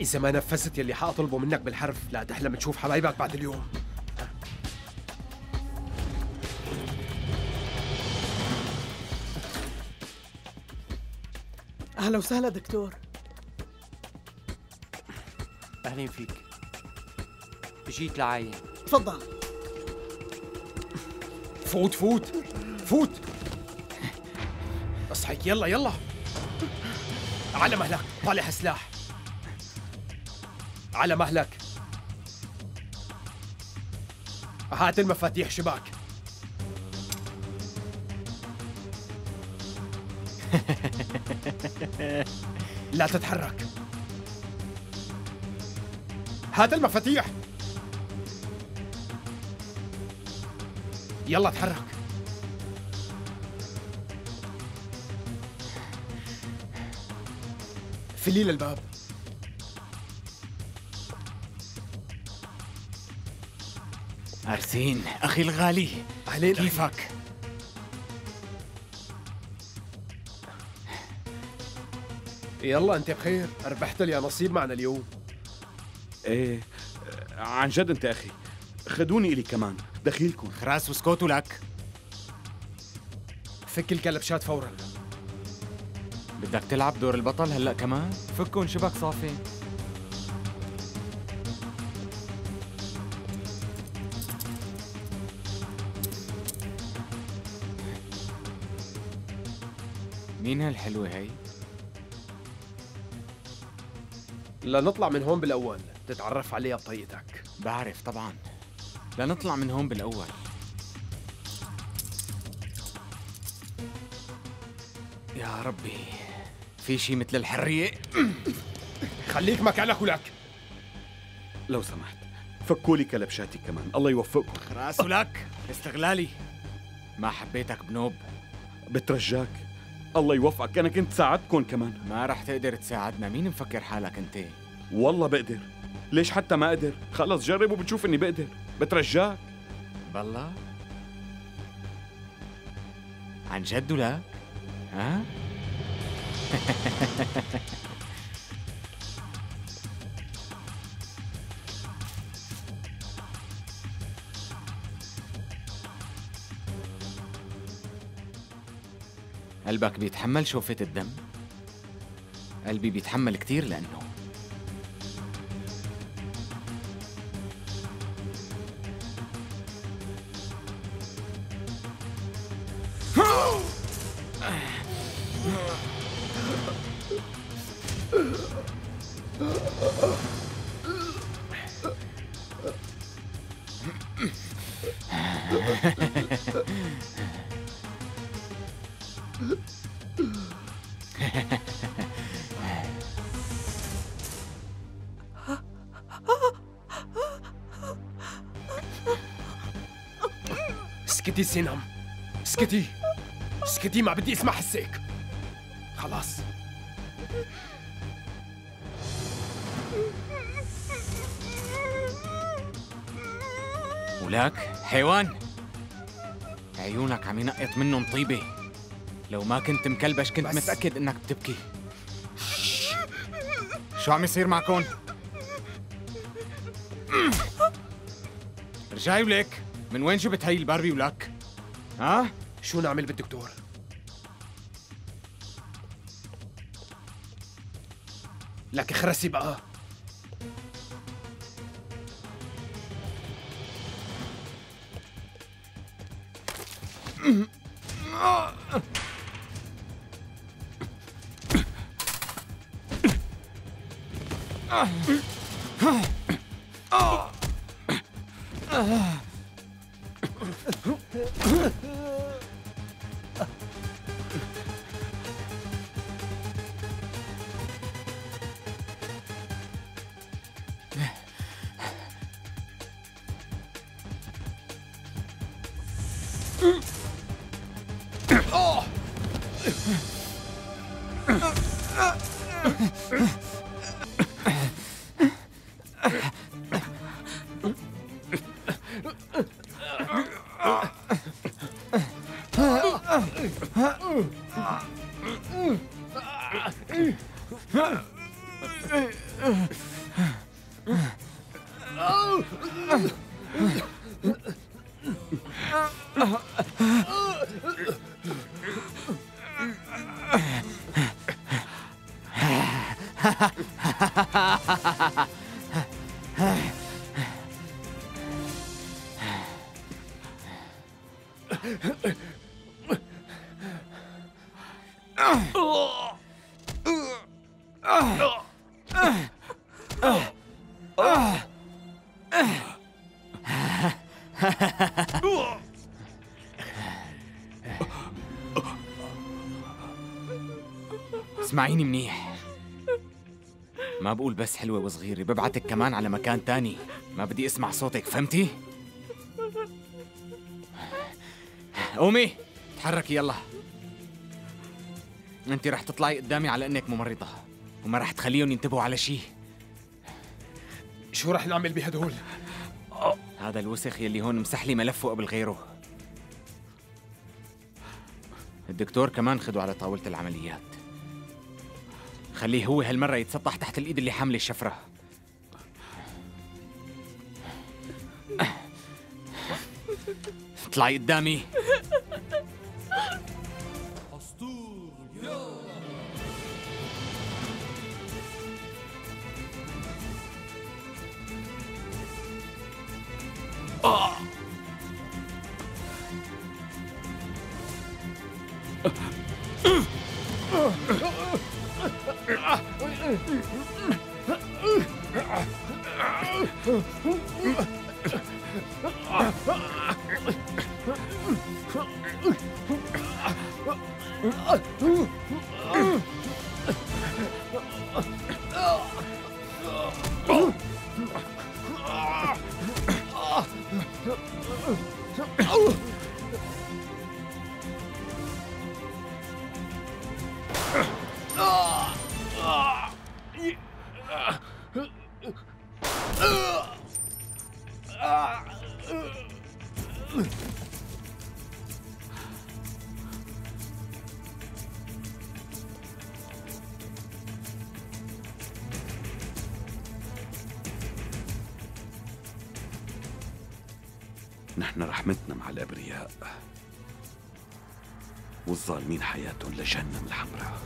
إذا ما نفذت يلي حأطلبه منك بالحرف لا تحلم تشوف حبايبك بعد اليوم. أهلا وسهلا دكتور. أهلين فيك. جيت لعاين تفضل. فوت فوت فوت. أصحيك يلا يلا. على مهلك طالع سلاح. على مهلك. هات المفاتيح شباك. لا تتحرك. هات المفاتيح. يلا تحرك فليل الباب. أرسين أخي الغالي أهلين كيفك؟ يلا أنت بخير. ربحت لي نصيب معنا اليوم. إيه عن جد أنت أخي. خدوني إلي كمان. دخيلكم. خراس وسكوتوا لك فك الكلبشات فورا. بدك تلعب دور البطل هلأ كمان؟ فكون شبك صافي. مين هالحلوة هي؟ لنطلع من هون بالأول تتعرف عليها بطريقتك. بعرف طبعا. لنطلع من هون بالأول. يا ربي في شي مثل الحرية خليك مكانك ولك. لو سمحت فكوا لي كلبشاتي كمان. الله يوفقكم. راس لك استغلالي. ما حبيتك بنوب. بترجاك؟ الله يوفقك. أنا كنت ساعدتكم كمان. ما رح تقدر تساعدنا. مين مفكر حالك أنت؟ والله بقدر. ليش حتى ما قدر؟ خلص جرب وبتشوف إني بقدر. بترجاك. بالله؟ عن جد ولا؟ ها؟ قلبك بيتحمل شوفة الدم. قلبي بيتحمل كتير لأنه. اسكتي سينام. اسكتي. اسكتي ما بدي اسمع حسك. خلاص. ولك حيوان. عيونك عم ينقط منهم طيبة. لو ما كنت مكلبش كنت بس. متأكد إنك بتبكي. شو عم يصير معكم؟ رجاي ولك من وين جبت هاي الباربي ولك؟ ها؟ شو نعمل بالدكتور؟ لك خرسي بقى Ah! Ugh! Смай не мне. ما بقول بس حلوة وصغيرة ببعتك كمان على مكان تاني. ما بدي اسمع صوتك فهمتي؟ قومي تحركي يلا. أنت رح تطلعي قدامي على إنك ممرضة وما رح تخليهم ينتبهوا على شيء شو رح نعمل بهدول؟ هذا الوسخ يلي هون مسح لي ملفه قبل غيره. الدكتور كمان خده على طاولة العمليات. خليه هو هالمرة يتسطح تحت الإيد اللي حاملة الشفرة. اطلعي قدامي. Oh! نحن رحمتنا مع الأبرياء والظالمين حياتهم لجهنم الحمراء.